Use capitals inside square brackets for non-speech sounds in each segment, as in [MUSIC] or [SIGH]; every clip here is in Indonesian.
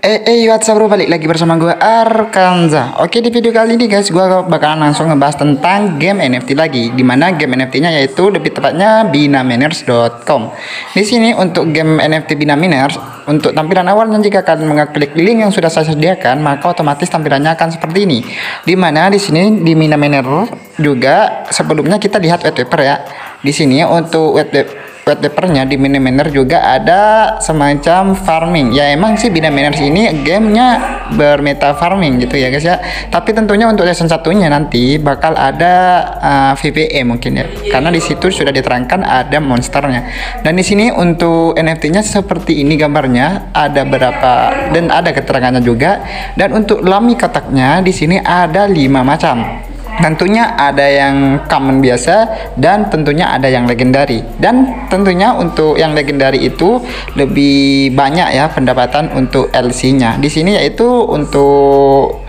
Eh, eh, what's up bro, balik lagi bersama gue Arkanza. Oke, di video kali ini guys, gue bakalan langsung ngebahas tentang game NFT lagi Di mana game NFT-nya yaitu lebih tepatnya binaminers.com Di sini untuk game NFT Binaminers Untuk tampilan awalnya jika kalian mengklik link yang sudah saya sediakan Maka otomatis tampilannya akan seperti ini. Di mana di sini di Binaminer juga sebelumnya kita lihat white ya. Di sini untuk white white papernya di Miner juga ada semacam farming. Ya emang sih Bina Miners ini gamenya bermeta farming gitu ya guys ya. Tapi tentunya untuk season satunya nanti bakal ada uh, VPE mungkin ya. Karena di situ sudah diterangkan ada monsternya. Dan di sini untuk NFT-nya seperti ini gambarnya ada berapa dan ada keterangannya juga. Dan untuk lami kotaknya di sini ada lima macam tentunya ada yang common biasa dan tentunya ada yang legendary dan tentunya untuk yang legendary itu lebih banyak ya pendapatan untuk LC-nya di sini yaitu untuk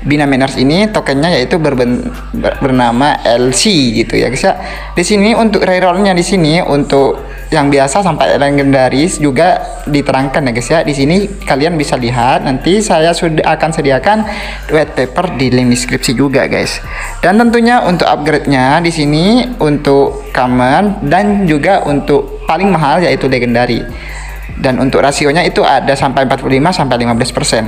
Bina Miners ini tokennya yaitu berben, ber, bernama LC gitu ya guys ya. Di sini untuk rerollnya di sini untuk yang biasa sampai legendaris juga diterangkan ya guys ya. Di sini kalian bisa lihat nanti saya sudah akan sediakan white paper di link deskripsi juga guys. Dan tentunya untuk upgrade-nya di sini untuk common dan juga untuk paling mahal yaitu legendary. Dan untuk rasionya itu ada sampai 45 sampai 15 persen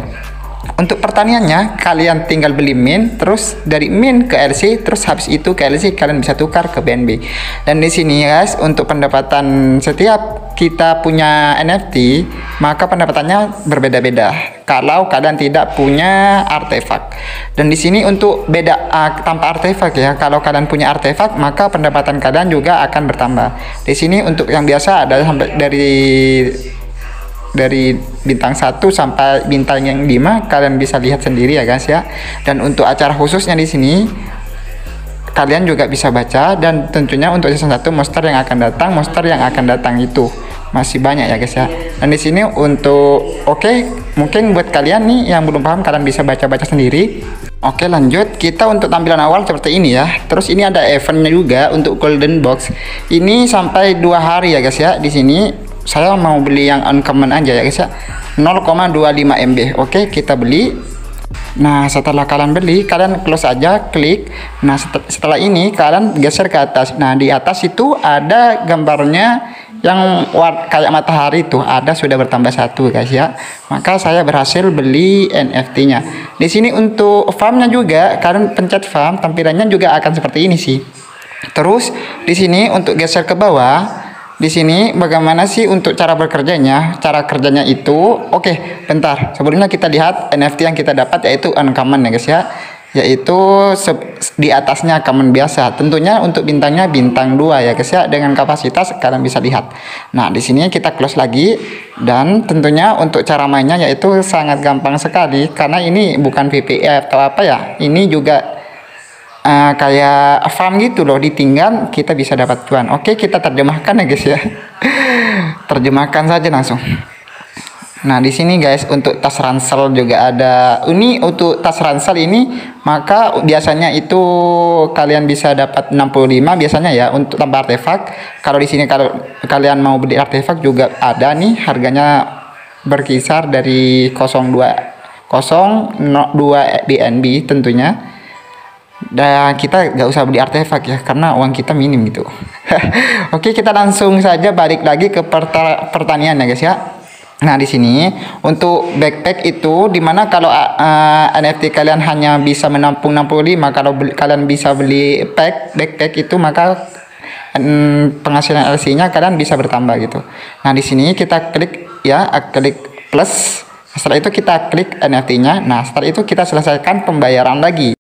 untuk pertaniannya kalian tinggal beli min terus dari min ke LC terus habis itu ke LC kalian bisa tukar ke BNB dan di sini guys untuk pendapatan setiap kita punya NFT maka pendapatannya berbeda-beda. Kalau kalian tidak punya artefak. Dan di sini untuk beda uh, tanpa artefak ya kalau kalian punya artefak maka pendapatan kalian juga akan bertambah. Di sini untuk yang biasa ada sampai dari dari bintang 1 sampai bintang yang 5 kalian bisa lihat sendiri ya guys ya. Dan untuk acara khususnya di sini kalian juga bisa baca dan tentunya untuk season 1 monster yang akan datang monster yang akan datang itu masih banyak ya guys ya. Dan di sini untuk oke okay, mungkin buat kalian nih yang belum paham kalian bisa baca-baca sendiri. Oke lanjut. Kita untuk tampilan awal seperti ini ya. Terus ini ada eventnya juga untuk golden box. Ini sampai dua hari ya guys ya di sini saya mau beli yang uncommon aja ya guys ya. 0,25 MB oke kita beli. Nah setelah kalian beli kalian close aja klik. Nah setelah ini kalian geser ke atas. Nah di atas itu ada gambarnya yang kayak matahari itu. Ada sudah bertambah satu guys ya. Maka saya berhasil beli NFT nya di sini untuk farmnya juga kalian pencet farm tampilannya juga akan seperti ini sih. Terus di sini untuk geser ke bawah di sini bagaimana sih untuk cara bekerjanya? Cara kerjanya itu, oke, okay, bentar. Sebelumnya kita lihat NFT yang kita dapat yaitu uncommon ya guys ya. Yaitu di atasnya common biasa. Tentunya untuk bintangnya bintang 2 ya guys ya dengan kapasitas kalian bisa lihat. Nah, di sini kita close lagi dan tentunya untuk cara mainnya yaitu sangat gampang sekali karena ini bukan VPF atau apa ya. Ini juga uh, kayak farm gitu loh ditinggal kita bisa dapat cuan oke kita terjemahkan ya guys ya. [LAUGHS] Terjemahkan saja langsung. Nah di sini guys untuk tas ransel juga ada. Ini untuk tas ransel ini maka biasanya itu kalian bisa dapat 65 biasanya ya untuk tanpa artefak. Kalau di sini kalau kalian mau beli artefak juga ada nih harganya berkisar dari 02 02 BNB tentunya dan kita nggak usah beli artefak ya karena uang kita minim gitu [LAUGHS] oke kita langsung saja balik lagi ke pertanian ya guys ya Nah, di sini untuk backpack itu di mana kalau uh, NFT kalian hanya bisa menampung 65, kalau kalian bisa beli pack backpack itu maka um, penghasilan LC-nya kalian bisa bertambah gitu. Nah, di sini kita klik ya, klik plus. Setelah itu kita klik NFT-nya. Nah, setelah itu kita selesaikan pembayaran lagi.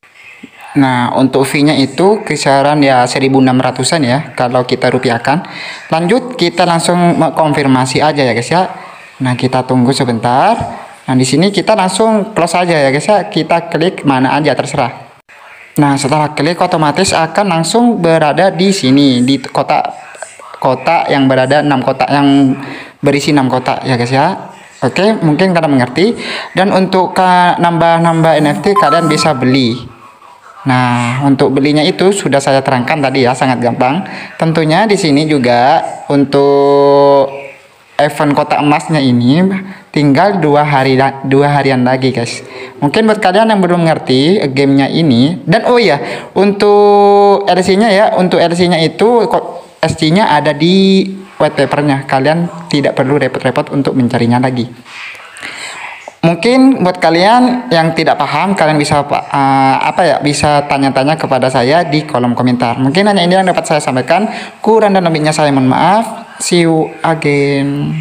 Nah, untuk fee-nya itu kisaran ya 1600-an ya kalau kita rupiahkan. Lanjut kita langsung konfirmasi aja ya guys ya. Nah, kita tunggu sebentar. Nah, di sini kita langsung close aja ya guys ya. Kita klik mana aja terserah. Nah, setelah klik otomatis akan langsung berada di sini di kotak kotak yang berada 6 kotak yang berisi 6 kotak ya guys ya. Oke, mungkin kalian mengerti. Dan untuk nambah-nambah NFT kalian bisa beli Nah, untuk belinya itu sudah saya terangkan tadi ya, sangat gampang. Tentunya di sini juga untuk event kotak emasnya ini tinggal dua hari dua harian lagi guys. Mungkin buat kalian yang belum ngerti gamenya ini dan oh ya untuk LC nya ya untuk LC nya itu SC nya ada di white papernya. Kalian tidak perlu repot-repot untuk mencarinya lagi mungkin buat kalian yang tidak paham kalian bisa uh, apa ya bisa tanya-tanya kepada saya di kolom komentar. Mungkin hanya ini yang dapat saya sampaikan. Kurang dan lebihnya saya mohon maaf. See you again